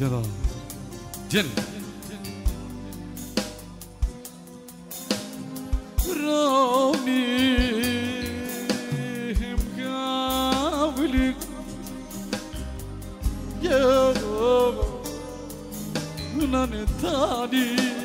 Gel Gel. رانيهم قابلك يا من الثاني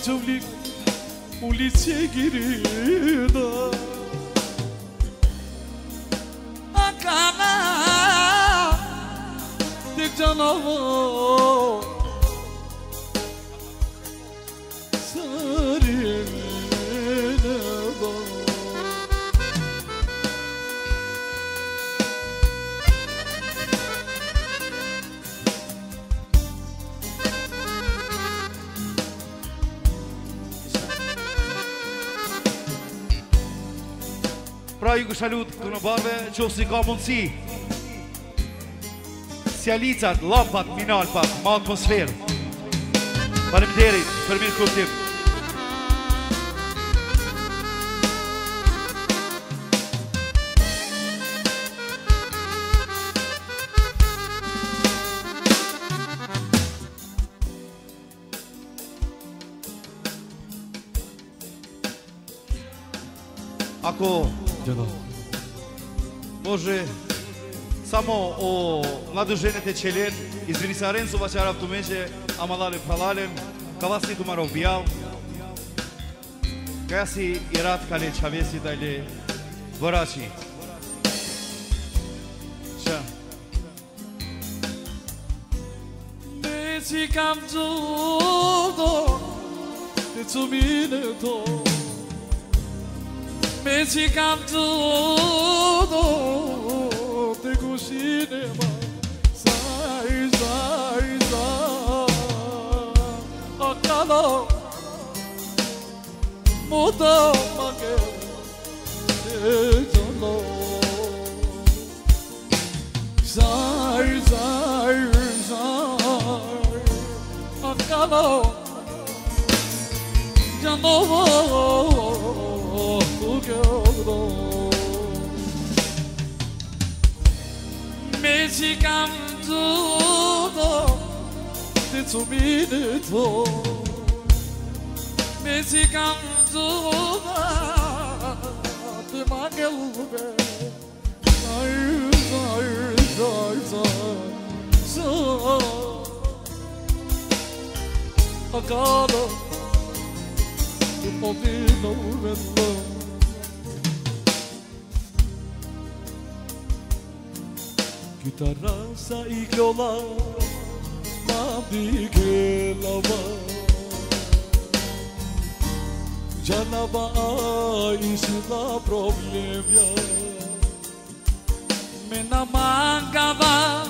Aici ulic ulițe ghirida Akana De canavar Pra ju këshalut kënë barve që si ka mundësi. Sjalicat, lampat, minalpat, ma atmosferë. Faleminderit për mirë kuptim. Ako дено. Боже, само о младожените челен, извини са рен сувачарав тумеше, амалале палалем, кава си тумаров кая си ират кале чавеси дайле врачи. Ша. Беси камзо до, те цумине до, me si canto do te cucine ma sai sai sai o calo muto ma che te solo sai sai sai o calo já não vou Mexicam tudo Te tsumine to Mexicam tudo Te mangelube Zar, zar, zar, zar, zar. Akala, tu pomino vendo. Chitarra sa iglola, mami che lava. Canava isla problemia. Me na mancava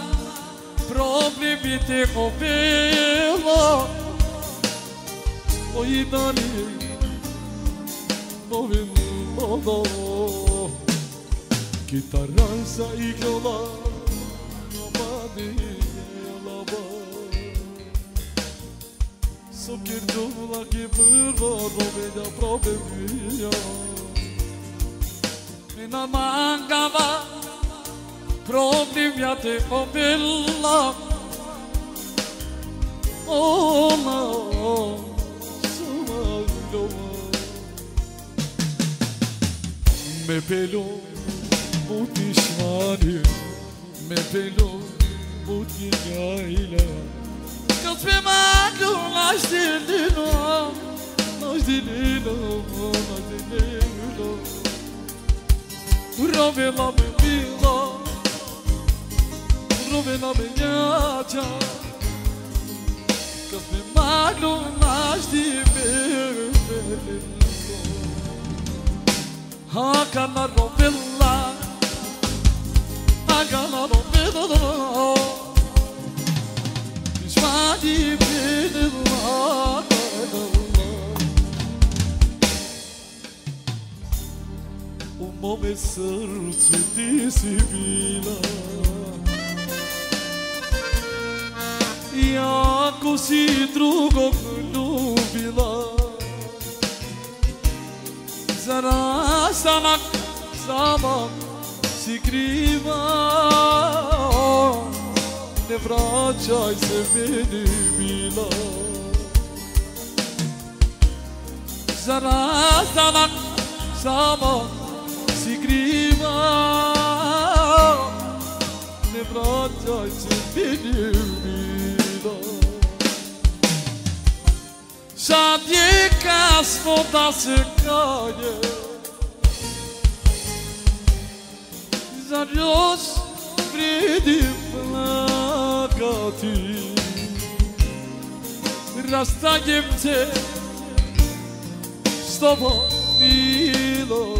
problemi te copelo Poi dani dove modo Chitarranza i viola Nomadi lava So chirdula che burro dove da problemi Me na mancava problemi a te o bella oh no sono me pelo mutishmani me pelo butinhoile Că pe magul n-aș dilino N-aș dilino, n-aș dilino Rome la menina. Rome la meniața Că pe magul n-aș dilino Ha cana romela Ha cana romela mome srce ti si bila. Jako si drugog ljubila. Za nastanak sama si kriva. Ne vraćaj se meni bila. Za nastanak sama si kriva συγκρίβα νευρότια ναι, συμπινιούμιδα σαν διεκάσμο τα σε κάγε. Ζαριός βρίδι πλάκα της. Rastagimte Stobo Milo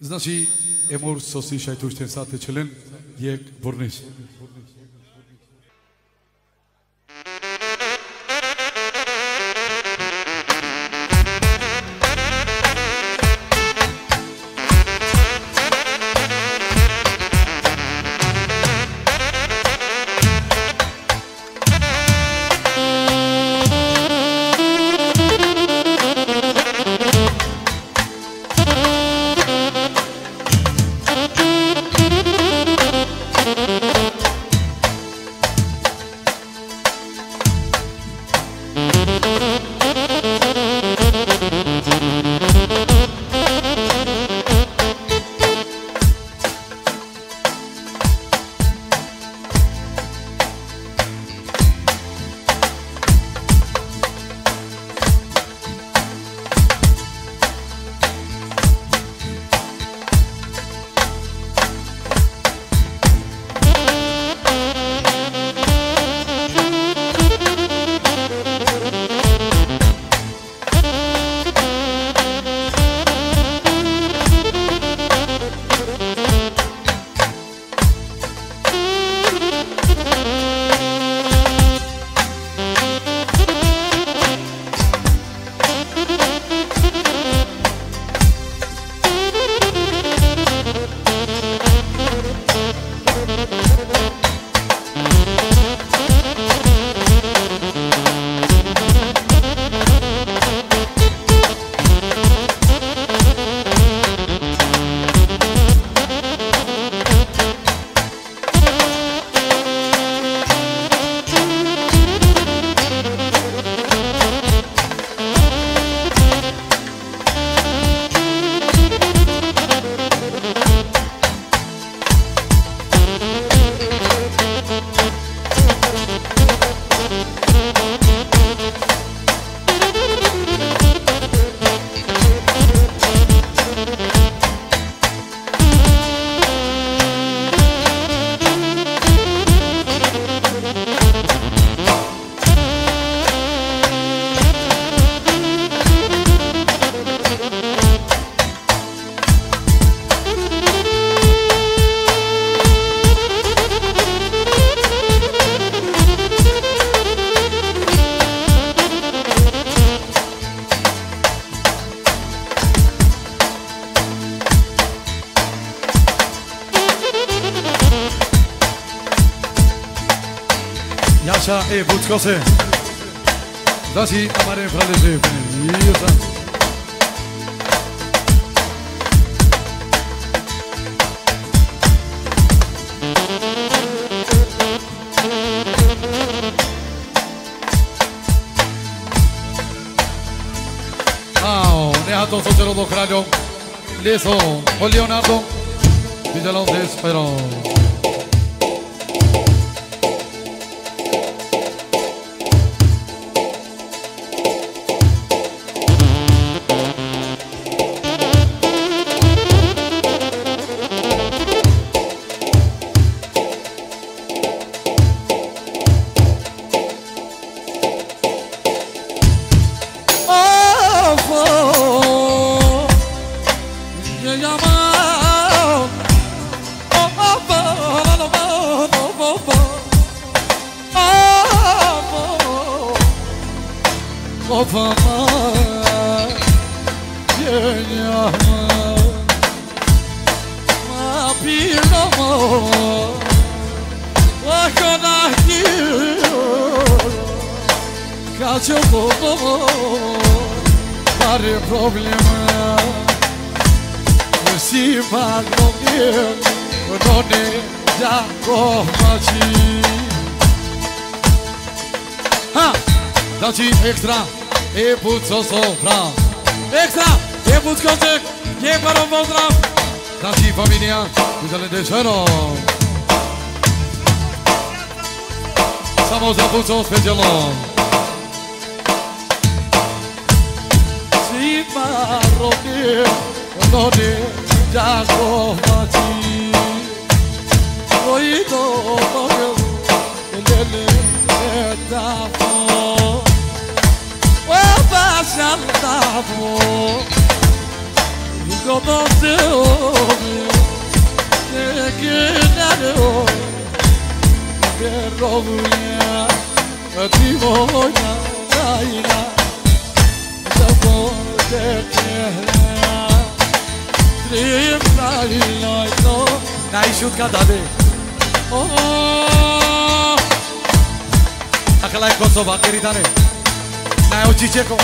Значи, емор со сишај туштен сате челен, јек борнеш. Nasza i Wódkosy Zazi Amary Frależy Józa Au, nehato sotero do kralio Liso, Leonardo. Widzielą Esperão. more What can I do? Got Pare probleme Nësi pak më mirë Më doni ja kohë ma qi Ha! Da qi ekstra E putë so so pra Ekstra! E putë kontëk Je paro vodra Da qi familja Luiz Alejandro. Estamos a função especial. Si marroque, donde ya combatí. Oído, toque, ele é da flor. Opa, já tá nunca Enquanto eu Ado Berroguia Matiboia Daina Zabote Kehna Trim Lalinoito Naishu Kadabe Oh Akala Kosovo Kiritane Naio Chicheko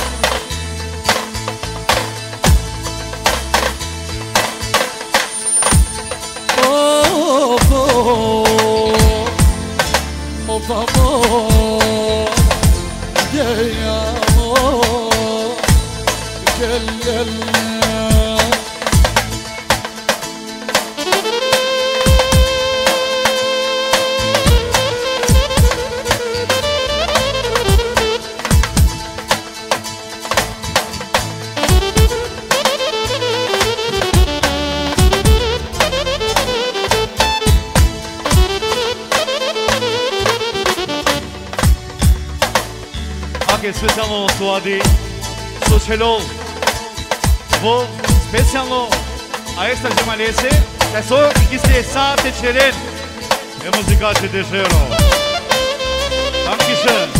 مضمون مضمون يا مو كل اللي Çake specialno suadi Suçelol Bu specialno A esta Cemalesi Teso ikisi saat içerin E muzika çetişero Dankeschön